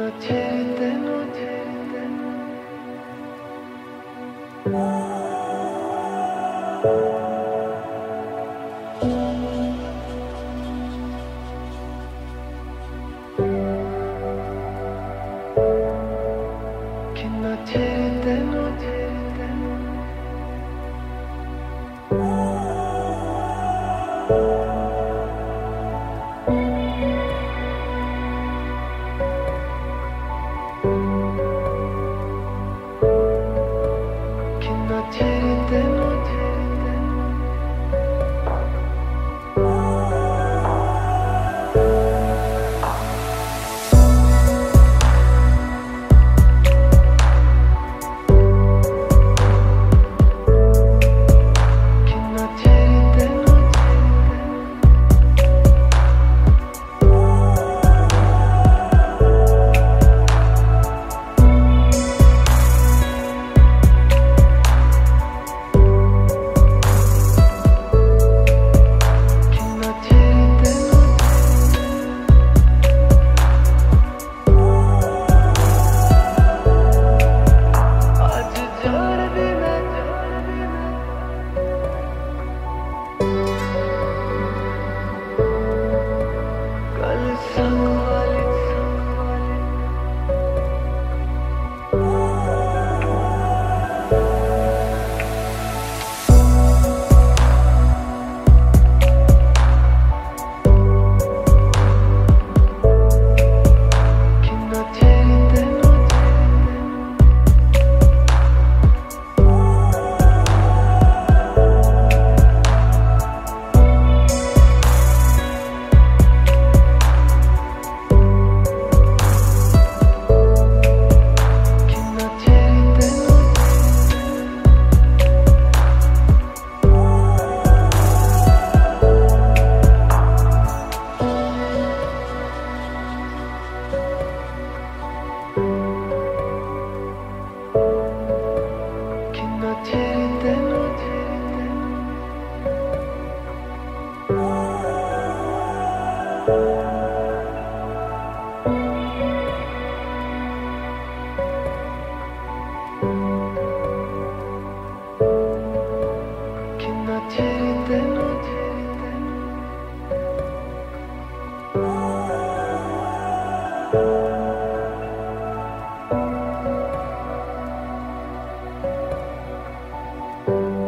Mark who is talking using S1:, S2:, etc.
S1: Thank you. I tell you